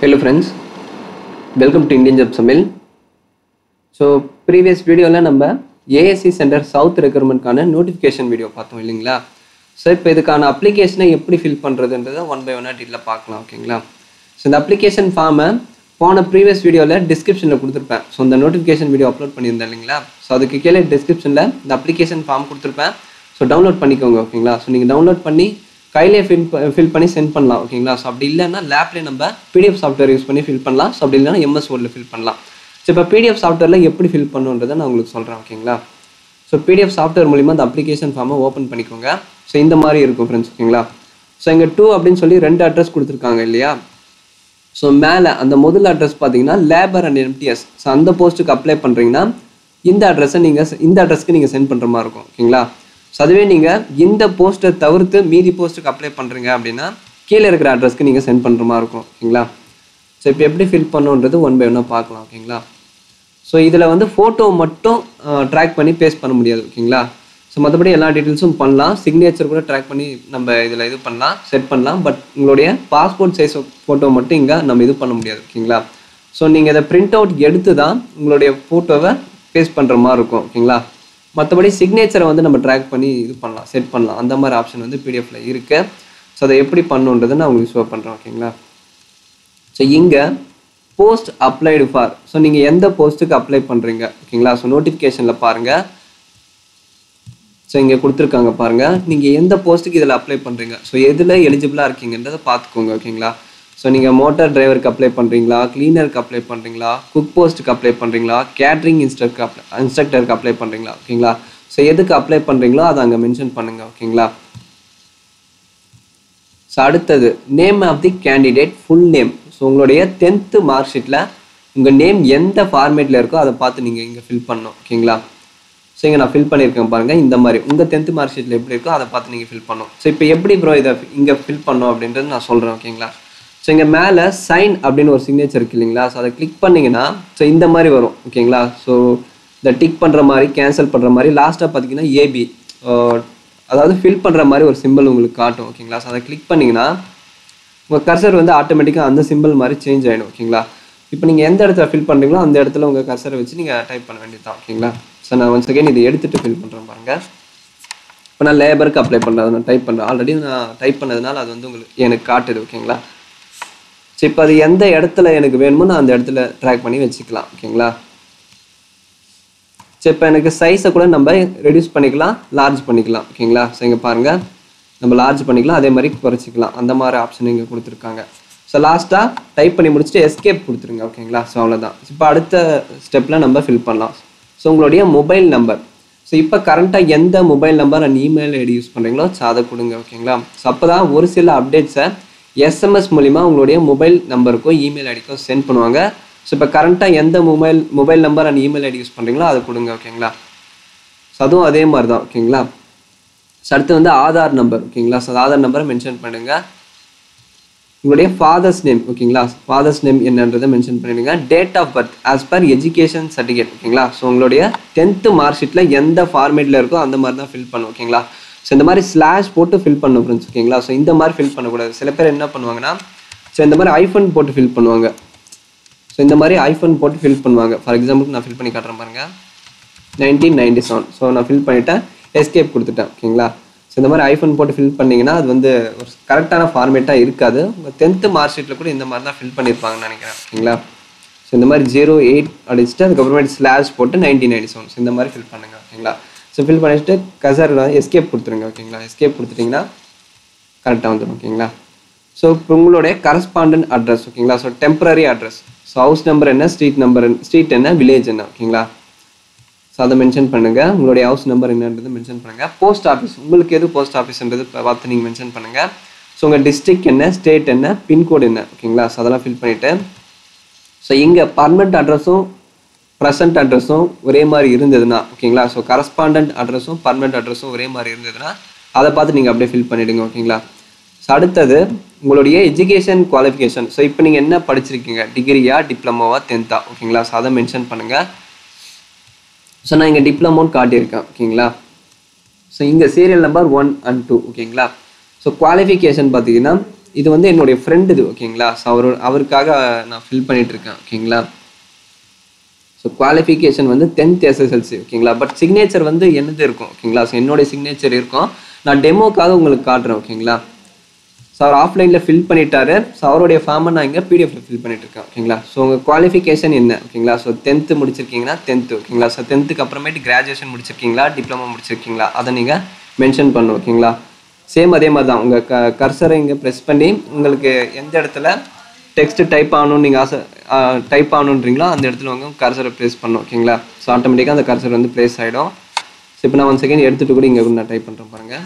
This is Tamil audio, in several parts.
Hello friends welcome to Indian ஜப் சமையல் ஸோ ப்ரீவியஸ் வீடியோவில் நம்ம ஏஎஸ்சி சென்டர் சவுத் ரெக்ரூட்மெண்ட்கான நோட்டிஃபிகேஷன் வீடியோ பார்த்தோம் இல்லைங்களா? ஸோ இப்போ இதுக்கான அப்ளிகேஷனை எப்படி ஃபில் பண்ணுறதுன்றதை ஒன் பை ஒன்னாக டீட்டில் பார்க்கலாம் ஓகேங்களா? ஸோ இந்த அப்ளிகேஷன் ஃபார்மை போன ப்ரீவியஸ் வீடியோவில் டிஸ்கிரிப்ஷனில் கொடுத்துருப்பேன். ஸோ இந்த நோட்டிஃபிகேஷன் வீடியோ அப்லோட் பண்ணியிருந்தேன் இல்லைங்களா? ஸோ அதுக்கு கீழே டிஸ்கிரிப்ஷனில் இந்த அப்ளிகேஷன் ஃபார்ம் கொடுத்துருப்பேன். ஸோ டவுன்லோட் பண்ணிக்கோங்க ஓகேங்களா? ஸோ நீங்கள் டவுன்லோட் பண்ணி கையிலே ஃபில் ஃபில் பண்ணி சென்ட் பண்ணலாம் ஓகேங்களா ஸோ அப்படி இல்லைன்னா லேப்லேயே நம்ம பிடிஎஃப் சாஃப்ட்வேர் யூஸ் பண்ணி ஃபில் பண்ணலாம். ஸோ அப்படி இல்லைன்னா எம்எஸ் வேர்டில் ஃபில் பண்ணலாம். ஸோ இப்போ பிடிஎஃப் சாஃப்ட்வேரில் எப்படி ஃபில் பண்ணுன்றதை நான் உங்களுக்கு சொல்கிறேன் ஓகேங்களா ஸோ பிடிஎஃப் சாஃப்ட்வேர் மூலிமா அந்த அப்ளிகேஷன் ஃபார்மை ஓப்பன் பண்ணிக்கோங்க. ஸோ இந்த மாதிரி இருக்கும் ஃப்ரெண்ட்ஸ் ஓகேங்களா ஸோ இங்கே டூ அப்படின்னு சொல்லி ரெண்டு அட்ரஸ் கொடுத்துருக்காங்க இல்லையா? ஸோ மேலே அந்த முதல் அட்ரஸ் பார்த்தீங்கன்னா லேபர் அண்ட் எம்டிஎஸ் ஸோ அந்த போஸ்ட்டுக்கு அப்ளை பண்ணுறீங்கன்னா இந்த அட்ரஸை நீங்கள் இந்த அட்ரஸ்க்கு நீங்கள் சென்ட் பண்ணுற மாதிரி இருக்கும் ஓகேங்களா ஸோ அதுவே நீங்கள் இந்த போஸ்ட்டை தவிர்த்து மீதி போஸ்ட்டுக்கு அப்ளை பண்ணுறீங்க அப்படின்னா கீழே இருக்கிற அட்ரஸ்க்கு நீங்கள் சென்ட் பண்ணுற மாதிரி இருக்கும் ஓகேங்களா ஸோ இப்போ எப்படி ஃபில் பண்ணுன்றது ஒன் பை ஒன்னாக பார்க்கலாம் ஓகேங்களா? ஸோ இதில் வந்து ஃபோட்டோ மட்டும் ட்ராக் பண்ணி பேஸ்ட் பண்ண முடியாது ஓகேங்களா? ஸோ மற்றபடி எல்லா டீட்டெயில்ஸும் பண்ணலாம். சிக்னேச்சர் கூட ட்ராக் பண்ணி நம்ம இதில் இது பண்ணலாம் செட் பண்ணலாம். பட் உங்களுடைய பாஸ்போர்ட் சைஸ் ஃபோட்டோ மட்டும் இங்கே நம்ம இது பண்ண முடியாது ஓகேங்களா? ஸோ நீங்கள் இதை பிரிண்ட் அவுட் எடுத்து தான் உங்களுடைய ஃபோட்டோவை பேஸ்ட் பண்ணுற மாதிரி இருக்கும் ஓகேங்களா? மற்றபடி சிக்னேச்சரை வந்து நம்ம ட்ராக் பண்ணி இது பண்ணலாம் செட் பண்ணலாம். அந்த மாதிரி ஆப்ஷன் வந்து பிடிஎஃப்ல இருக்குது ஸோ அதை எப்படி பண்ணுன்றதை நான் உங்களுக்கு ஷோ பண்ணுறேன் ஓகேங்களா ஸோ இங்கே போஸ்ட் அப்ளைடு ஃபார் ஸோ நீங்கள் எந்த போஸ்ட்டுக்கு அப்ளை பண்ணுறீங்க ஓகேங்களா ஸோ நோட்டிஃபிகேஷனில் பாருங்கள் ஸோ இங்கே கொடுத்துருக்காங்க பாருங்கள் நீங்கள் எந்த போஸ்ட்டுக்கு இதில் அப்ளை பண்ணுறீங்க ஸோ எதில் எலிஜிபிளாக இருக்கீங்கன்றதை பார்த்துக்கோங்க ஓகேங்களா ஸோ நீங்கள் மோட்டார் டிரைவருக்கு அப்ளை பண்ணுறீங்களா க்ளீனருக்கு அப்ளை பண்ணுறீங்களா குக் போஸ்ட்டுக்கு அப்ளை பண்ணுறீங்களா கேட்ரிங் இன்ஸ்ட்ரக்டருக்கு அப்ளை இன்ஸ்ட்ரக்டருக்கு அப்ளை பண்ணுறீங்களா ஓகேங்களா? ஸோ எதுக்கு அப்ளை பண்ணுறீங்களோ அதை அங்கே மென்ஷன் பண்ணுங்கள் ஓகேங்களா? ஸோ அடுத்தது name of the candidate full name so உங்களுடைய டென்த்து மார்க் ஷீட்டில் உங்கள் நேம் எந்த ஃபார்மேட்டில் இருக்கோ அதை பார்த்து நீங்கள் இங்கே ஃபில் பண்ணணும். ஓகேங்களா? ஸோ இங்கே நான் ஃபில் பண்ணியிருக்கேன் பாருங்கள் இந்த மாதிரி உங்கள் டென்த்து மார்க் ஷீட்டில் எப்படி இருக்கோ அதை பார்த்து நீங்கள் ஃபில் பண்ணணும். ஸோ இப்போ எப்படி ப்ரோ இதை இங்கே ஃபில் பண்ணோம் அப்படின்றது நான் சொல்கிறேன் ஓகேங்களா? ஸோ இங்கே மேலே சைன் அப்படின்னு ஒரு சிக்னேச்சர் இருக்கு இல்லைங்களா? ஸோ அதை கிளிக் பண்ணிங்கன்னா ஸோ இந்த மாதிரி வரும் ஓகேங்களா? ஸோ இந்த டிக் பண்ணுற மாதிரி கேன்சல் பண்ணுற மாதிரி லாஸ்ட்டாக பார்த்தீங்கன்னா ஏபி அதாவது ஃபில் பண்ணுற மாதிரி ஒரு சிம்பிள் உங்களுக்கு காட்டும் ஓகேங்களா? ஸோ அதை கிளிக் பண்ணிங்கன்னா உங்கள் கர்சர் வந்து ஆட்டோமேட்டிக்காக அந்த சிம்பிள் மாதிரி சேஞ்ச் ஆகிடும் ஓகேங்களா? இப்போ நீங்கள் எந்த இடத்துல ஃபில் பண்ணுறீங்களோ அந்த இடத்துல உங்கள் கர்சரை வச்சு நீங்கள் டைப் பண்ண வேண்டியது தான் ஓகேங்களா? ஸோ நான் ஒன் செகண்ட் இதை எடுத்துகிட்டு ஃபில் பண்ணுறேன் பாருங்கள் இப்போ நான் லேபருக்கு அப்ளை பண்ணுறேன் நான் டைப் பண்ணுறேன் ஆல்ரெடி நான் டைப் பண்ணதுனால அது வந்து உங்களுக்கு எனக்கு காட்டுது ஓகேங்களா? ஸோ இப்போ அது எந்த இடத்துல எனக்கு வேணுமோ நான் அந்த இடத்துல ட்ராக் பண்ணி வச்சுக்கலாம் ஓகேங்களா ஸோ இப்போ எனக்கு சைஸை கூட நம்ம ரெடியூஸ் பண்ணிக்கலாம் லார்ஜ் பண்ணிக்கலாம் ஓகேங்களா ஸோ இங்கே பாருங்கள் நம்ம லார்ஜ் பண்ணிக்கலாம் அதே மாதிரி குறைச்சிக்கலாம். அந்த மாதிரி ஆப்ஷன் இங்கே கொடுத்துருக்காங்க. ஸோ லாஸ்ட்டாக டைப் பண்ணி முடிச்சுட்டு எஸ்கேப் கொடுத்துருங்க ஓகேங்களா ஸோ அவ்வளோதான் இப்போ அடுத்த ஸ்டெப்பில் நம்ம ஃபில் பண்ணலாம். ஸோ உங்களுடைய மொபைல் நம்பர் ஸோ இப்போ கரண்ட்டாக எந்த mobile number and email ID use பண்ணுறீங்களோ ஸோ அதை கொடுங்க ஓகேங்களா ஸோ அப்போ தான் ஒரு சில அப்டேட்ஸை எஸ்எம்எஸ் மூலிமா உங்களுடைய மொபைல் நம்பருக்கோ இமெயில் ஐடிக்கோ சென்ட் பண்ணுவாங்க. ஸோ இப்போ கரண்ட்டாக எந்த mobile mobile number and email ID use பண்ணுறீங்களோ அதை கொடுங்க ஓகேங்களா ஸோ அதுவும் அதே மாதிரி தான் ஓகேங்களா ஸோ அடுத்து வந்து ஆதார் நம்பர் ஓகேங்களா ஸோ ஆதார் நம்பரை மென்ஷன் பண்ணுங்க. உங்களுடைய ஃபாதர்ஸ் நேம் ஓகேங்களா ஃபாதர்ஸ் நேம் என்னன்றதை மென்ஷன் பண்ணிடுங்க. Date of birth as per education certificate ஓகேங்களா ஸோ உங்களுடைய டென்த்து மார்க் ஷீட்டில் எந்த ஃபார்மேட்டில் இருக்கோ அந்த மாதிரி தான் ஃபில் பண்ணும் ஓகேங்களா ஸோ இந்த மாதிரி ஸ்லாஷ் போட்டு ஃபில் பண்ணும் ஃப்ரெண்ட்ஸ் ஓகேங்களா ஸோ இந்த மாதிரி ஃபில் பண்ணக்கூடாது. சில பேர் என்ன பண்ணுவாங்கன்னா ஸோ இந்த மாதிரி ஐஃபோன் போட்டு ஃபில் பண்ணுவாங்க. ஸோ இந்த மாதிரி ஐஃபோன் போட்டு ஃபில் பண்ணுவாங்க. ஃபார் எக்ஸாம்பிளுக்கு நான் ஃபில் பண்ணி காட்டுறேன் பாருங்க. நைன்டீன் நைன்டி செவன் ஸோ நான் ஃபில் பண்ணிவிட்டேன் எஸ்கேப் கொடுத்துட்டேன் ஓகேங்களா ஸோ இந்த மாதிரி ஐஃபோன் போட்டு ஃபில் பண்ணிங்கன்னா அது வந்து ஒரு கரெக்டான ஃபார்மேட்டாக இருக்காது. உங்கள் டென்த்து மார்க் ஷீட்டில் கூட இந்த மாதிரி தான் ஃபில் பண்ணியிருப்பாங்கன்னு நினைக்கிறேன் ஓகேங்களா ஸோ இந்த மாதிரி ஜீரோ எயிட் அடிச்சுட்டு அதுக்கப்புறமேட்டு ஸ்லாஷ் போட்டு நைன்டீன் நைன்டி செவன் ஸோ இந்த மாதிரி ஃபில் பண்ணுங்கள் ஓகேங்களா ஸோ ஃபில் பண்ணிவிட்டு கசரில் எஸ்கேப் கொடுத்துருங்க ஓகேங்களா எஸ்கேப் கொடுத்துட்டிங்கன்னா கரெக்டாக வந்துடும் ஓகேங்களா ஸோ இப்போ உங்களுடைய கரஸ்பாண்டன்ட் அட்ரஸ் ஓகேங்களா so temporary address so house number என்ன ஸ்ட்ரீட் நம்பர் ஸ்ட்ரீட் என்ன வில்லேஜ் என்ன ஓகேங்களா ஸோ அதை மென்ஷன் பண்ணுங்கள் உங்களுடைய ஹவுஸ் நம்பர் என்னன்றது மென்ஷன் பண்ணுங்கள் போஸ்ட் ஆஃபீஸ் உங்களுக்கு எது போஸ்ட் ஆஃபீஸ்ன்றது பார்த்து நீங்கள் மென்ஷன் பண்ணுங்கள் ஸோ உங்கள் டிஸ்ட்ரிக்ட் என்ன ஸ்டேட் என்ன பின்கோடு என்ன ஓகேங்களா ஸோ அதெல்லாம் ஃபில் பண்ணிவிட்டு ஸோ இங்கே பர்மனெண்ட் அட்ரஸும் ப்ரெசன்ட் அட்ரஸும் ஒரே மாதிரி இருந்ததுன்னா ஓகேங்களா? ஸோ கரஸ்பாண்டன்ட் அட்ரஸும் பர்மனெண்ட் அட்ரஸும் ஒரே மாதிரி இருந்ததுன்னா அதை பார்த்து நீங்கள் அப்படியே ஃபில் பண்ணிவிடுங்க ஓகேங்களா? ஸோ அடுத்தது உங்களுடைய எஜுகேஷன் குவாலிஃபிகேஷன் ஸோ இப்போ நீங்கள் என்ன படிச்சிருக்கீங்க? டிகிரியா டிப்ளமோவா டென்த்தா ஓகேங்களா? ஸோ அதை மென்ஷன் பண்ணுங்கள் ஸோ நான் இங்கே டிப்ளமோன்னு காட்டியிருக்கேன் ஓகேங்களா? ஸோ இங்கே serial number one and two ஓகேங்களா? ஸோ குவாலிஃபிகேஷன் பார்த்தீங்கன்னா இது வந்து என்னுடைய ஃப்ரெண்டு இது ஓகேங்களா? ஸோ அவர் அவருக்காக நான் ஃபில் பண்ணிகிட்ருக்கேன் இருக்கேன் ஓகேங்களா? ஸோ குவாலிஃபிகேஷன் வந்து டென்த் எஸ்எஸ்எல்சி ஓகேங்களா பட் சிக்னேச்சர் வந்து என்னது இருக்கும் ஓகேங்களா ஸோ என்னுடைய சிக்னேச்சர் இருக்கும். நான் டெமோக்காக உங்களுக்கு காட்டுறேன் ஓகேங்களா ஸோ அவர் ஆஃப்லைனில் ஃபில் பண்ணிட்டாரு. ஸோ அவருடைய ஃபார்மை நான் இங்கே பிடிஎஃப்ல ஃபில் பண்ணிட்டுருக்கேன் ஓகேங்களா ஸோ உங்கள் குவாலிஃபிகேஷன் என்ன ஓகேங்களா ஸோ டென்த்து முடிச்சிருக்கீங்கன்னா டென்த்து ஓகேங்களா ஸோ டென்த்துக்கு அப்புறமேட்டு கிராஜுவேஷன் முடிச்சிருக்கீங்களா? டிப்ளமோ முடிச்சிருக்கீங்களா? அதை நீங்கள் மென்ஷன் பண்ணணும் ஓகேங்களா சேம் அதே மாதிரி தான் உங்கள் க கர்சரை இங்கே ப்ரெஸ் பண்ணி உங்களுக்கு எந்த இடத்துல டெக்ஸ்ட் டைப் ஆகணும்னு நீங்கள் ஆசை டைப் ஆகணுன்றீங்களா அந்த இடத்துல வந்து கர்சரை ப்ளேஸ் பண்ணணும் ஓகேங்களா ஸோ ஆட்டோமேட்டிக்காக அந்த கர்சர் வந்து ப்ளேஸ் ஆகிடும் ஸோ இப்போ நான் ஒன் செகண்ட் எடுத்துகிட்டு கூட இங்கே நான் டைப் பண்ணுறேன் பாருங்கள்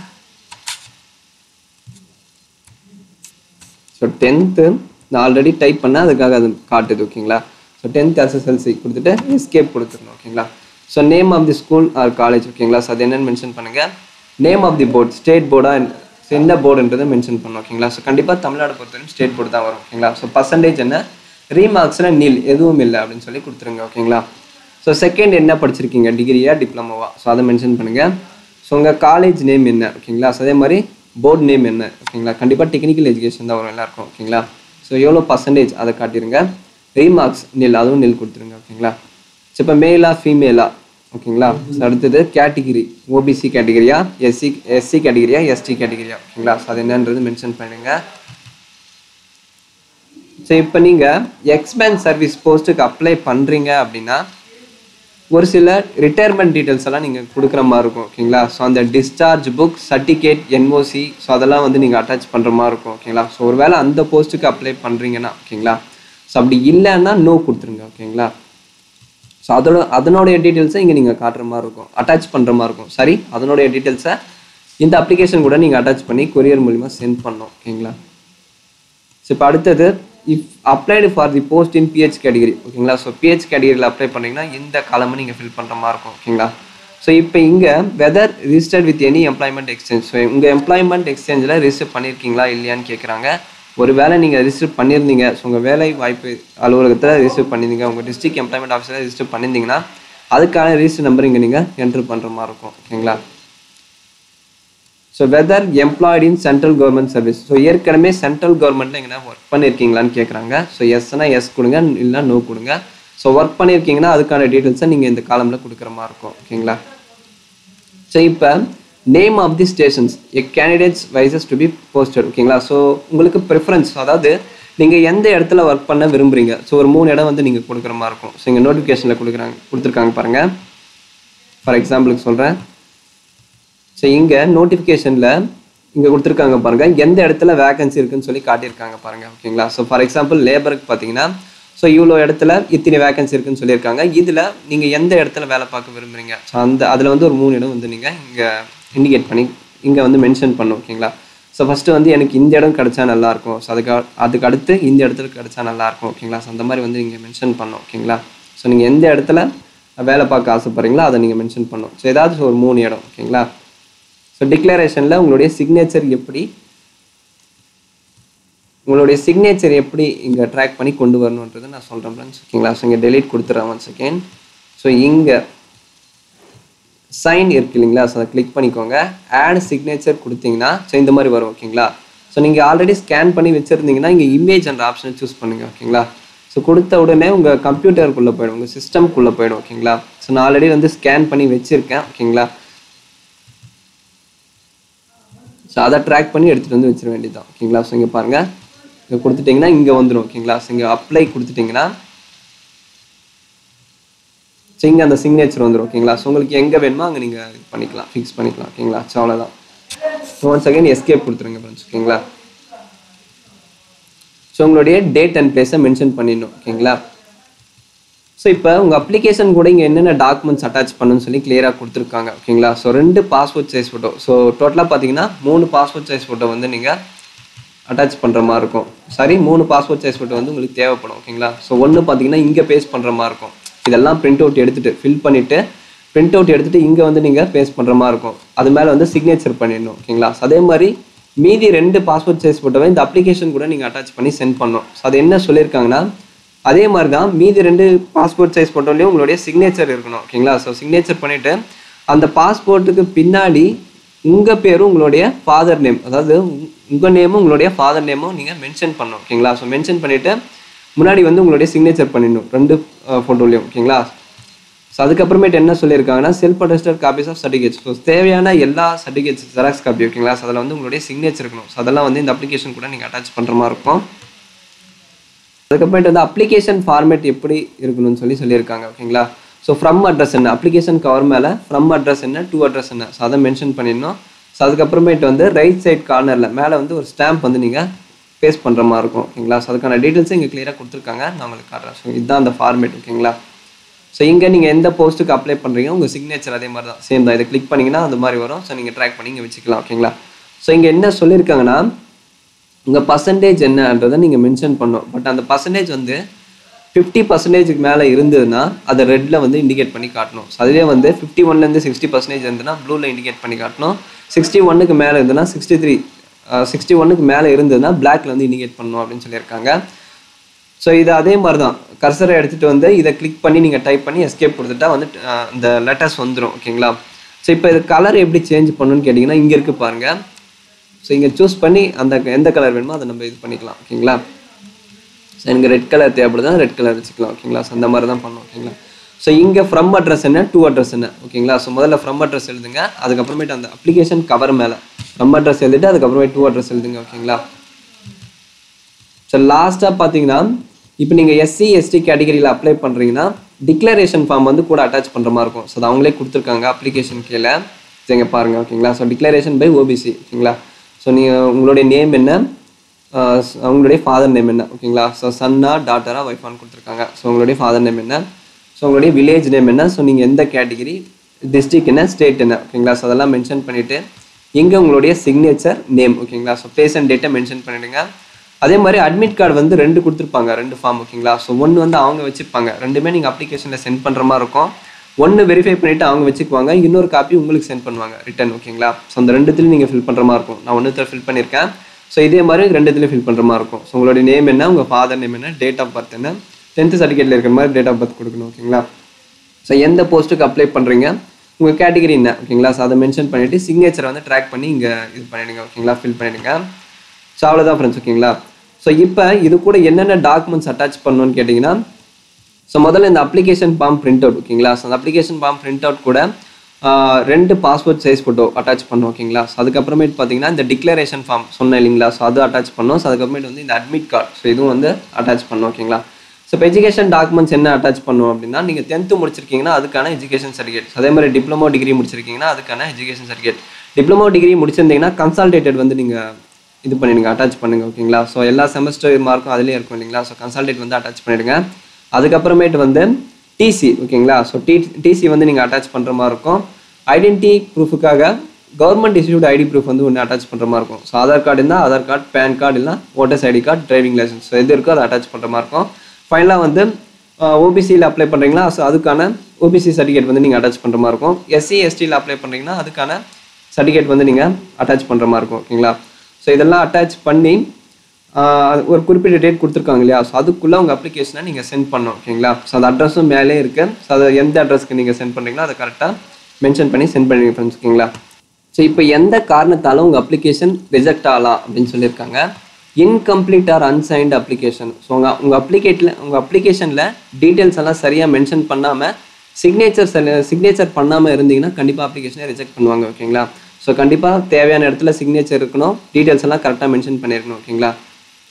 ஸோ டென்த்து நான் ஆல்ரெடி டைப் பண்ணேன் அதுக்காக அது காட்டுது ஓகேங்களா ஸோ டென்த் எஸ்எஸ்எல்சி கொடுத்துட்டு எஸ்கேப் கொடுத்துடணும் ஓகேங்களா so name of the school or college ஓகேங்களா ஸோ அது என்னென்னு மென்ஷன் பண்ணுங்கள் name of the board state போர்டாக so எந்த போர்டுன்றதை மென்ஷன் பண்ணணும் ஓகேங்களா ஸோ கண்டிப்பாக தமிழ்நாடு பொறுத்தவரைக்கும் ஸ்டேட் போர்டு தான் வரும் ஓகேங்களா ஸோ பர்சன்டேஜ் என்ன? ரீமார்க்ஸில் நில் எதுவும் இல்லை அப்படின்னு சொல்லி கொடுத்துருங்க ஓகேங்களா ஸோ செகண்ட் என்ன படிச்சிருக்கீங்க? டிகிரியா டிப்ளமோவா ஸோ அதை மென்ஷன் பண்ணுங்கள் ஸோ உங்கள் காலேஜ் நேம் என்ன ஓகேங்களா ஸோ அதே மாதிரி போர்டு நேம் என்ன ஓகேங்களா கண்டிப்பாக டெக்னிக்கல் எஜுகேஷன் தான் வரும் எல்லாருக்கும் ஓகேங்களா ஸோ எவ்வளோ பர்சன்டேஜ் அதை காட்டிடுங்க ரீமார்க்ஸ் நெல் அதுவும் நெல் கொடுத்துருங்க ஓகேங்களா ஸோ இப்போ மேலா ஃபீமேலா ஓகேங்களா? ஸோ அடுத்தது கேட்டகிரி ஓபிசி கேட்டகிரியா எஸ்சி எஸ்சி கேட்டகிரியா எஸ்டி கேட்டகிரியா ஓகேங்களா? ஸோ அது என்னன்றது மென்ஷன் பண்ணுங்க. ஸோ இப்போ நீங்கள் எக்ஸ்பேன் சர்வீஸ் போஸ்ட்டுக்கு அப்ளை பண்ணுறீங்க அப்படின்னா ஒரு சில ரிட்டையர்மெண்ட் டீட்டெயில்ஸ் எல்லாம் நீங்கள் கொடுக்குற மாதிரி இருக்கும் ஓகேங்களா? ஸோ அந்த discharge book certificate NOC so அதெல்லாம் வந்து நீங்கள் அட்டாச் பண்ணுற மாதிரி இருக்கும் ஓகேங்களா? ஸோ ஒருவேளை அந்த போஸ்ட்டுக்கு அப்ளை பண்ணுறீங்கன்னா ஓகேங்களா? ஸோ அப்படி இல்லைன்னா நோ கொடுத்துருங்க ஓகேங்களா? ஸோ அதோட அதனுடைய டீட்டெயில்ஸை இங்கே நீங்கள் காட்டுற மாதிரி இருக்கும். அட்டாச் பண்ணுற மாதிரி இருக்கும். சரி? அதனுடைய டீட்டெயில்ஸை இந்த அப்ளிகேஷன் கூட நீங்கள் அட்டாச் பண்ணி கொரியர் மூலிமா சென்ட் பண்ணோம் ஓகேங்களா? ஸோ இப்போ அடுத்தது if applied for the post in PH category ஓகேங்களா? ஸோ பிஹெச் கேட்டகிரியில் அப்ளை பண்ணிங்கன்னா இந்த காலமும் நீங்கள் ஃபில் பண்ணுற மாதிரி இருக்கும். ஓகேங்களா? ஸோ இப்போ இங்கே whether registered with any employment exchange so உங்கள் எம்ப்ளாய்மெண்ட் எக்ஸ்சேஞ்சில் ரிஜிஸ்டர் பண்ணியிருக்கீங்களா இல்லையான்னு கேட்குறாங்க ஒரு வேளை நீங்கள் ரிஜிஸ்டர் பண்ணியிருந்தீங்க ஸோ உங்கள் வேலை வாய்ப்பு அலுவலகத்தில் ரிஜிஸ்டர் பண்ணியிருந்தீங்க உங்கள் டிஸ்ட்ரிக்ட் எம்ப்ளாய்மெண்ட் ஆஃபீஸில் ரிஜிஸ்டர் பண்ணியிருந்தீங்கன்னா அதுக்கான ரிஜிஸ்டர் நம்பர் இங்கே நீங்கள் என்ட்ரு பண்ணுற மாதிரி இருக்கும் ஓகேங்களா? So whether employed in central government service so ஏற்கனவே சென்ட்ரல் கவர்மெண்ட்டில் எங்கன்னா ஒர்க் பண்ணியிருக்கீங்களான்னு கேட்குறாங்க ஸோ எஸ்னா எஸ் கொடுங்க இல்லைனா நோ கொடுங்க. ஸோ ஒர்க் பண்ணியிருக்கீங்கன்னா அதுக்கான டீட்டெயில்ஸை நீங்கள் இந்த காலமில் கொடுக்குற மாதிரி இருக்கும் ஓகேங்களா? ஸோ இப்போ name of the stations a candidates wishes to be posted ஓகேங்களா ஸோ உங்களுக்கு ப்ரிஃபரன்ஸ் அதாவது நீங்கள் எந்த இடத்துல ஒர்க் பண்ண விரும்புறீங்க? ஸோ ஒரு மூணு இடம் வந்து நீங்கள் கொடுக்குற மாதிரி இருக்கும். ஸோ இங்கே நோட்டிஃபிகேஷனில் கொடுக்குறாங்க கொடுத்துருக்காங்க பாருங்கள் ஃபார் எக்ஸாம்பிளுக்கு சொல்கிறேன் ஸோ இங்கே நோட்டிஃபிகேஷனில் இங்கே கொடுத்துருக்காங்க பாருங்கள் எந்த இடத்துல வேகன்சி இருக்குன்னு சொல்லி காட்டியிருக்காங்க பாருங்கள் ஓகேங்களா ஸோ ஃபார் எக்ஸாம்பிள் லேபருக்கு பார்த்தீங்கன்னா ஸோ இவ்வளோ இடத்துல இத்தனை வேகன்சி இருக்குன்னு சொல்லியிருக்காங்க. இதில் நீங்கள் எந்த இடத்துல வேலை பார்க்க விரும்புறீங்க? ஸோ அந்த அதில் வந்து ஒரு மூணு இடம் வந்து நீங்கள் இங்கே இண்டிகேட் பண்ணி இங்கே வந்து மென்ஷன் பண்ணும் ஓகேங்களா ஸோ ஃபஸ்ட்டு வந்து எனக்கு இந்த இடம் கிடச்சா நல்லாயிருக்கும் ஸோ அதுக்கு அதுக்கு அடுத்து இந்த இடத்துல கிடச்சா நல்லாயிருக்கும் ஓகேங்களா ஸோ அந்த மாதிரி வந்து இங்கே மென்ஷன் பண்ணும் ஓகேங்களா ஸோ நீங்கள் எந்த இடத்துல வேலை பார்க்க ஆசைப்படுறீங்களோ அதை நீங்கள் மென்ஷன் பண்ணும் ஸோ ஏதாவது ஒரு மூணு இடம் ஓகேங்களா ஸோ டிக்ளரேஷனில் உங்களுடைய சிக்னேச்சர் எப்படி உங்களுடைய சிக்னேச்சர் எப்படி இங்கே ட்ராக் பண்ணி கொண்டு வரணுன்றது நான் சொல்கிறேன் ஃப்ரெண்ட்ஸ் ஓகேங்களா ஸோ இங்கே டெலீட் கொடுத்துட்றேன் ஒன் செகண்ட் ஸோ இங்கே சைன் இருக்கு இல்லைங்களா? ஸோ அதை கிளிக் பண்ணிக்கோங்க. ஆட் சிக்னேச்சர் கொடுத்தீங்கன்னா ஸோ இந்த மாதிரி வரும் ஓகேங்களா? ஸோ நீங்கள் ஆல்ரெடி ஸ்கேன் பண்ணி வச்சுருந்தீங்கன்னா இங்கே இமேஜ் என்ற ஆப்ஷனை சூஸ் பண்ணுங்கள் ஓகேங்களா? ஸோ கொடுத்த உடனே உங்கள் கம்ப்யூட்டருக்குள்ளே போயிடும் உங்கள் சிஸ்டம்குள்ளே போயிடும் ஓகேங்களா? ஸோ நான் ஆல்ரெடி வந்து ஸ்கேன் பண்ணி வச்சுருக்கேன் ஓகேங்களா? ஸோ அதை ட்ராக் பண்ணி எடுத்துகிட்டு வந்து வச்சிட வேண்டியதுதான் ஓகேங்களா? ஸோ இங்கே பாருங்கள் இங்கே கொடுத்துட்டிங்கன்னா இங்கே வந்துடும் ஓகேங்களா? ஸோ இங்கே அப்ளை கொடுத்துட்டிங்கன்னா ஸோ இங்கே அந்த சிக்னேச்சர் வந்துடும் ஓகேங்களா ஸோ உங்களுக்கு எங்கே வேணுமோ அங்கே நீங்கள் இது பண்ணிக்கலாம் ஃபிக்ஸ் பண்ணிக்கலாம் ஓகேங்களா ஸோ அவ்வளோதான் ஸோ ஒன் செகண்ட் எஸ்கேப் கொடுத்துருங்க ஃப்ரெண்ட்ஸ் ஓகேங்களா ஸோ உங்களுடைய டேட் அண்ட் பிளேஸை மென்ஷன் பண்ணிடணும் ஓகேங்களா ஸோ இப்போ உங்கள் அப்ளிகேஷன் கூட இங்கே என்னென்ன டாக்குமெண்ட்ஸ் அட்டாச் பண்ணுன்னு சொல்லி கிளியராக கொடுத்துருக்காங்க ஓகேங்களா ஸோ ரெண்டு பாஸ்போர்ட் சைஸ் ஃபோட்டோ ஸோ டோட்டலாக பார்த்தீங்கன்னா மூணு பாஸ்போர்ட் சைஸ் ஃபோட்டோ வந்து நீங்கள் அட்டாச் பண்ணுற மாதிரி இருக்கும். சாரி மூணு பாஸ்போர்ட் சைஸ் ஃபோட்டோ வந்து உங்களுக்கு தேவைப்படும் ஓகேங்களா ஸோ ஒன்று பார்த்தீங்கன்னா இங்கே பேஸ்ட் பண்ணுற மாதிரி இருக்கும். இதெல்லாம் பிரிண்ட் அவுட் எடுத்துகிட்டு ஃபில் பண்ணிவிட்டு பிரிண்ட் அவுட் எடுத்துகிட்டு இங்கே வந்து நீங்கள் பேஸ்ட் பண்ணுற மாதிரி இருக்கும். அது மேலே வந்து சிக்னேச்சர் பண்ணிடணும் ஓகேங்களா ஸோ அதே மாதிரி மீதி ரெண்டு பாஸ்போர்ட் சைஸ் ஃபோட்டோவை இந்த அப்ளிகேஷன் கூட நீங்கள் அட்டாச் பண்ணி சென்ட் பண்ணணும். ஸோ அது என்ன சொல்லியிருக்காங்கன்னா அதே மாதிரி தான் மீதி ரெண்டு பாஸ்போர்ட் சைஸ் ஃபோட்டோலையும் உங்களுடைய சிக்னேச்சர் இருக்கணும் ஓகேங்களா ஸோ சிக்னேச்சர் பண்ணிவிட்டு அந்த பாஸ்போர்ட்டுக்கு பின்னாடி உங்கள் பேரும் உங்களுடைய ஃபாதர் நேம் அதாவது உங்கள் நேமும் உங்களுடைய ஃபாதர் நேமும் நீங்கள் மென்ஷன் பண்ணணும் ஓகேங்களா ஸோ மென்ஷன் பண்ணிவிட்டு முன்னாடி வந்து உங்களுடைய சிக்னேச்சர் பண்ணிடணும். ரெண்டு ஃபோட்டோலையும் ஓகேங்களா ஸோ அதுக்கப்புறமேட்டு என்ன சொல்லியிருக்காங்கன்னா self attested copies of certificates so தேவையான எல்லா சர்டிஃபிகேட்ஸ் ஜெராக்ஸ் காப்பி ஓகேங்களா ஸோ அதில் வந்து உங்களுடைய சிக்னேச்சர் இருக்கணும். ஸோ அதெல்லாம் வந்து இந்த அப்ளிகேஷன் கூட நீங்கள் அட்டாச் பண்ணுற மாதிரி இருக்கும். அதுக்கப்புறமேட்டு வந்து அப்ளிகேஷன் ஃபார்மேட் எப்படி இருக்கணும்னு சொல்லி சொல்லியிருக்காங்க ஓகேங்களா ஸோ ஃப்ரம் அட்ரஸ் என்ன? அப்ளிகேஷன் கவர் மேலே ஃப்ரம் அட்ரஸ் என்ன டூ அட்ரஸ் என்ன? ஸோ அதை மென்ஷன் பண்ணிடணும். ஸோ அதுக்கப்புறமேட்டு வந்து ரைட் சைட் கார்னரில் மேலே வந்து ஒரு ஸ்டாம்ப் வந்து நீங்கள் ஃபேஸ் பண்ணுற மாதிரி இருக்கும் ஓகேங்களா? ஸோ அதுக்கான டீட்டெயில்ஸும் இங்கே கிளியராக கொடுத்துருக்காங்க. நான் உங்களுக்கு காட்டுறேன். ஸோ இதுதான் அந்த ஃபார்மேட் ஓகேங்களா? ஸோ இங்கே நீங்கள் எந்த போஸ்ட்டுக்கு அப்ளை பண்ணுறீங்க உங்கள் சிக்னேச்சர் அதே மாதிரி தான். சேம் தான். இதை கிளிக் பண்ணிங்கன்னா அந்த மாதிரி வரும். ஸோ நீங்கள் ட்ராக் பண்ணி இங்கே வச்சுக்கலாம் ஓகேங்களா? ஸோ இங்கே என்ன சொல்லியிருக்காங்கன்னா உங்கள் பர்சன்டேஜ் என்னன்றதை நீங்கள் மென்ஷன் பண்ணணும். பட் அந்த பர்சன்டேஜ் வந்து ஃபிஃப்டி பர்சன்டேஜுக்கு மேலே இருந்ததுன்னா அதை ரெட்டில் வந்து இண்டிகேட் பண்ணி காட்டணும். ஸோ அதுவே வந்து ஃபிஃப்டி ஒன்லேருந்து சிக்ஸ்டி பர்சன்டேஜ் இருந்ததுன்னா ப்ளூவில் இண்டிகேட் பண்ணி காட்டணும். சிக்ஸ்டி ஒன்னுக்கு மேலே இருந்ததுன்னா சிக்ஸ்டி த்ரீ சிக்ஸ்டி ஒன்னுக்கு மேலே இருந்ததுன்னா பிளாக்ல வந்து இண்டிகேட் பண்ணணும் அப்படின்னு சொல்லியிருக்காங்க. ஸோ இது அதே மாதிரி தான் கர்சரை எடுத்துகிட்டு வந்து இதை கிளிக் பண்ணி நீங்கள் டைப் பண்ணி எஸ்கேப் கொடுத்துட்டா வந்து இந்த லெட்டர்ஸ் வந்துடும் ஓகேங்களா? ஸோ இப்போ இது கலர் எப்படி சேஞ்ச் பண்ணணும்னு கேட்டிங்கன்னா இங்கே இருக்குது பாருங்கள் ஸோ இங்கே சூஸ் பண்ணி அந்த எந்த கலர் வேணுமோ அதை நம்ம இது பண்ணிக்கலாம் ஓகேங்களா? ஸோ எனக்கு ரெட் கலர் தேவைப்படுதுன்னா ரெட் கலர் வச்சுக்கலாம் ஓகேங்களா? ஸோ அந்த மாதிரி தான் பண்ணணும் ஓகேங்களா? ஸோ இங்கே ஃப்ரம் அட்ரஸ் என்ன டூ அட்ரஸ் என்ன ஓகேங்களா? ஸோ முதல்ல ஃப்ரம் அட்ரஸ் எழுதுங்க. அதுக்கப்புறமேட்டு அந்த அப்ளிகேஷன் கவர் மேலே. நம்ம அட்ரஸ் எழுதிட்டு அதுக்கப்புறமே டூ அட்ரஸ் எழுதுங்க ஓகேங்களா ஸோ லாஸ்ட்டாக பார்த்தீங்கன்னா இப்போ நீங்கள் எஸ்சி எஸ்டி கேட்டகரியில் அப்ளை பண்ணுறீங்கன்னா டிக்ளரேஷன் ஃபார்ம் வந்து கூட அட்டாச் பண்ணுற மாதிரி இருக்கும். ஸோ அது அவங்களே கொடுத்துருக்காங்க அப்ளிகேஷன் கீழே. சரிங்க பாருங்கள் ஓகேங்களா ஸோ டிக்ளரேஷன் பை ஓபிசி ஓகேங்களா ஸோ நீங்கள் உங்களுடைய நேம் என்ன? ஆஹ் அவங்களுடைய ஃபாதர் நேம் என்ன ஓகேங்களா ஸோ சன்னா டாட்டரா ஒய்ஃபான்னு கொடுத்துருக்காங்க. ஸோ உங்களுடைய ஃபாதர் நேம் என்ன? ஸோ உங்களுடைய வில்லேஜ் நேம் என்ன? ஸோ நீங்கள் எந்த கேட்டகரி டிஸ்ட்ரிக் என்ன? ஸ்டேட் என்ன? ஓகேங்களா ஸோ அதெல்லாம் மென்ஷன் பண்ணிவிட்டு எங்கே உங்களுடைய சிக்னேச்சர் நேம் ஓகேங்களா ஸோ ஃபேஸ் அண்ட் டேட்டை மென்ஷன் பண்ணிடுங்க. அதே மாதிரி அட்மிட் கார்டு வந்து ரெண்டு கொடுத்துருப்பாங்க ரெண்டு ஃபார்ம் ஓகேங்களா ஸோ ஒன்று வந்து அவங்க வச்சுப்பாங்க. ரெண்டுமே நீங்கள் அப்ளிகேஷனில் சென்ட் பண்ணுற மாதிரி இருக்கும். ஒன்று வெரிஃபை பண்ணிவிட்டு அவங்க வச்சுக்குவாங்க. இன்னொரு காப்பி உங்களுக்கு சென்ட் பண்ணுவாங்க ரிட்டன் ஓகேங்களா ஸோ அந்த ரெண்டுத்துலையும் நீங்கள் ஃபில் பண்ணுற மாதிரி இருக்கும். நான் ஒன்றுத்தில் ஃபில் பண்ணியிருக்கேன். ஸோ இதே மாதிரி ரெண்டுத்துலையும் ஃபில் பண்ணுற மாதிரி இருக்கும். ஸோ உங்களுடைய நேம் என்ன? உங்கள் ஃபாதர் நேம் என்ன? டேட் ஆஃப் பர்த் என்ன? டென்த்து சர்டிஃபிகேட்டில் இருக்கிற மாதிரி டேட் ஆஃப் பர்த் கொடுக்கணும் ஓகேங்களா ஸோ எந்த போஸ்ட்டுக்கு அப்ளை பண்ணுறீங்க உங்கள் கேட்டகரி என்ன? ஓகேங்களா ஸோ அதை மென்ஷன் பண்ணிவிட்டு சிக்னேச்சரை வந்து ட்ராக் பண்ணி இங்கே இது பண்ணிடுங்க. ஓகேங்களா ஃபில் பண்ணிடுங்க. ஸோ அவ்வளோதான் ஃப்ரெண்ட்ஸ் ஓகேங்களா ஸோ இப்போ இது கூட என்னென்ன டாக்குமெண்ட்ஸ் அட்டாச் பண்ணணும்னு கேட்டிங்கன்னா ஸோ முதல்ல இந்த அப்ளிகேஷன் ஃபார்ம் பிரிண்ட் அவுட் ஓகேங்களா ஸோ அந்த அப்ளிகேஷன் ஃபார்ம் பிரிண்ட் அவுட் கூட ரெண்டு பாஸ்போர்ட் சைஸ் ஃபோட்டோ அட்டாச் பண்ணோம் ஓகேங்களா ஸோ அதுக்கப்புறமேட்டு பார்த்தீங்கன்னா இந்த டிக்ளரேஷன் ஃபார்ம் சொன்னேன் இல்லைங்களா? ஸோ அது அட்டாச் பண்ணோம் ஸோ அதுக்கப்புறமேட்டு வந்து இந்த அட்மிட் கார்டு ஸோ இதுவும் வந்து அட்டாச் பண்ணோம் ஓகேங்களா ஸோ இப்போ எஜுகேஷன் டாக்குமெண்ட்ஸ் என்ன அட்டாச் பண்ணும் அப்படின்னா நீங்கள் டென்த்து முடிச்சிருக்கீங்கன்னா அதுக்கான எஜுகேஷன் சர்டிஃபிகேட் அதே மாதிரி டிப்ளமோ டிகிரி முடிச்சிருக்கீங்கன்னா அதுக்கான எஜுகேஷன் சர்டிஃபிகேட் டிப்ளமோ டிகிரி முடிச்சிருந்தீங்கன்னா கன்சால்டேட்டட் வந்து நீங்கள் இது பண்ணிடுங்க அட்டாச் பண்ணுங்க ஓகேங்களா ஸோ எல்லா செமஸ்டர் மார்க்கும் அதிலே இருக்கும் இல்லைங்களா? ஸோ கன்சல்டேட் வந்து அட்டாச் பண்ணிடுங்க. அதுக்கப்புறமேட்டு வந்து டிசி ஓகேங்களா ஸோ டி டிசி வந்து நீங்கள் அட்டாச் பண்ணுற மாதிரி இருக்கும். ஐடென்டி ப்ரூஃபுக்காக கவர்மெண்ட் இஷ்யூட் ஐடி ப்ரூஃப் வந்து ஒன்று அட்டாச் பண்ணுற மாதிரி இருக்கும். ஸோ ஆதார் கார்டு இருந்தால் ஆதார் கார்டு பேன் கார்டு இல்லைனா voters ID card driving licence so எது இருக்கோ அதை அட்டாச் பண்ணுற மாதிரி இருக்கும். ஃபைனலாக வந்து ஓபிசியில் அப்ளை பண்ணுறீங்களா ஸோ அதுக்கான ஓபிசி சர்டிஃபிகேட் வந்து நீங்கள் அட்டாச் பண்ணுற மாதிரி இருக்கும். எஸ்சி எஸ்டியில் அப்ளை பண்ணுறீங்கன்னா அதுக்கான சர்டிஃபிகேட் வந்து நீங்கள் அட்டாச் பண்ணுற மாதிரி இருக்கும் ஓகேங்களா ஸோ இதெல்லாம் அட்டாச் பண்ணி ஒரு குறிப்பிட்ட டேட் கொடுத்துருக்காங்க இல்லையா? ஸோ அதுக்குள்ளே உங்கள் அப்ளிகேஷனை நீங்கள் சென்ட் பண்ணணும் ஓகேங்களா? ஸோ அந்த அட்ரஸும் மேலே இருக்குது ஸோ அதை எந்த அட்ரஸ்க்கு நீங்கள் சென்ட் பண்ணுறீங்களோ அதை கரெக்டாக மென்ஷன் பண்ணி சென்ட் பண்ணுவீங்க ஃப்ரெண்ட்ஸ் ஓகேங்களா? ஸோ இப்போ எந்த காரணத்தாலும் உங்கள் அப்ளிகேஷன் ரிஜெக்ட் ஆகலாம் அப்படின்னு சொல்லியிருக்காங்க? Incomplete or unsigned application so உங்கள் உங்கள் அப்ளிகேட்டில் உங்கள் அப்ளிகேஷனில் டீட்டெயில்ஸ் எல்லாம் சரியாக மென்ஷன் பண்ணாமல் சிக்னேச்சர் சிக்னேச்சர் பண்ணாமல் இருந்தீங்கன்னா கண்டிப்பாக அப்ளிகேஷனை ரிஜெக்ட் பண்ணுவாங்க ஓகேங்களா ஸோ கண்டிப்பாக தேவையான இடத்துல சிக்னேச்சர் இருக்கணும் டீட்டெயில்ஸ் எல்லாம் கரெக்டாக மென்ஷன் பண்ணியிருக்கணும் ஓகேங்களா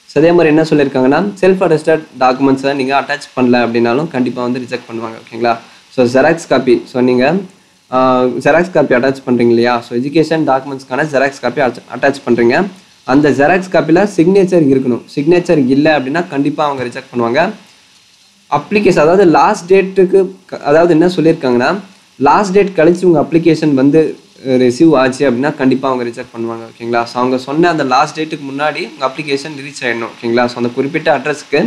ஸோ அதே மாதிரி என்ன சொல்லியிருக்காங்கன்னா செல்ஃப் அட்டஸ்டட் டாக்குமெண்ட்ஸை நீங்கள் அட்டாச் பண்ணல அப்படின்னாலும் கண்டிப்பாக வந்து ரிஜெக்ட் பண்ணுவாங்க ஓகேங்களா ஸோ ஜெராக்ஸ் காப்பி ஸோ நீங்கள் ஜெராக்ஸ் காப்பி அட்டாச் பண்ணுறீங்க இல்லையா? ஸோ எஜுகேஷன் டாக்குமெண்ட்ஸ்க்கான ஜெராக்ஸ் காப்பி அட்டாச் பண்ணுறீங்க அந்த ஜெராக்ஸ் காப்பியில் சிக்னேச்சர் இருக்கணும். சிக்னேச்சர் இல்லை அப்படின்னா கண்டிப்பாக அவங்க ரிஜெக்ட் பண்ணுவாங்க. அப்ளிகேஷன் அதாவது லாஸ்ட் டேட்டுக்கு அதாவது என்ன சொல்லியிருக்காங்கன்னா லாஸ்ட் டேட் கழிச்சு உங்கள் அப்ளிகேஷன் வந்து ரிசீவ் ஆச்சு அப்படின்னா கண்டிப்பாக அவங்க ரிஜெக்ட் பண்ணுவாங்க ஓகேங்களா ஸோ அவங்க சொன்ன அந்த லாஸ்ட் டேட்டுக்கு முன்னாடி உங்கள் அப்ளிகேஷன் ரீச் ஆகிடணும் ஓகேங்களா ஸோ அந்த குறிப்பிட்ட அட்ரஸ்க்கு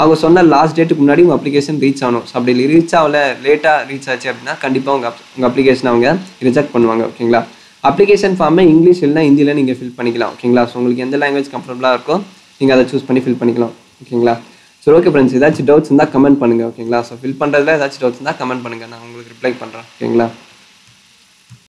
அவங்க சொன்ன லாஸ்ட் டேட்டுக்கு முன்னாடி உங்கள் அப்ளிகேஷன் ரீச் ஆகணும். ஸோ அப்படி ரீச் ஆகல லேட்டாக ரீச் ஆச்சு அப்படின்னா கண்டிப்பாக உங்கள் உங்கள் அப்ளிகேஷன் அவங்க ரிஜெக்ட் பண்ணுவாங்க ஓகேங்களா அப்ளிகேஷன் ஃபார்மை இங்கிலீஷ் இல்லைனா ஹிந்தியில் நீங்கள் ஃபில் பண்ணிக்கலாம் ஓகேங்களா ஸோ உங்களுக்கு எந்த லாங்குவேஜ் கம்ஃபர்டபுளாக இருக்கோ நீங்கள் அதை சூஸ் பண்ணி ஃபில் பண்ணிக்கலாம் ஓகேங்களா சரி ஓகே ஃப்ரெண்ட்ஸ் ஏதாச்சும் டவுட்ஸ் இருந்தால் கமெண்ட் பண்ணுங்கள் ஓகேங்களா ஸோ ஃபில் பண்ணுறதுல ஏதாச்சும் டவுட்ஸ் இருந்தால் கமெண்ட் பண்ணுங்கள் நான் உங்களுக்கு ரிப்ளை பண்ணுறேன் ஓகேங்களா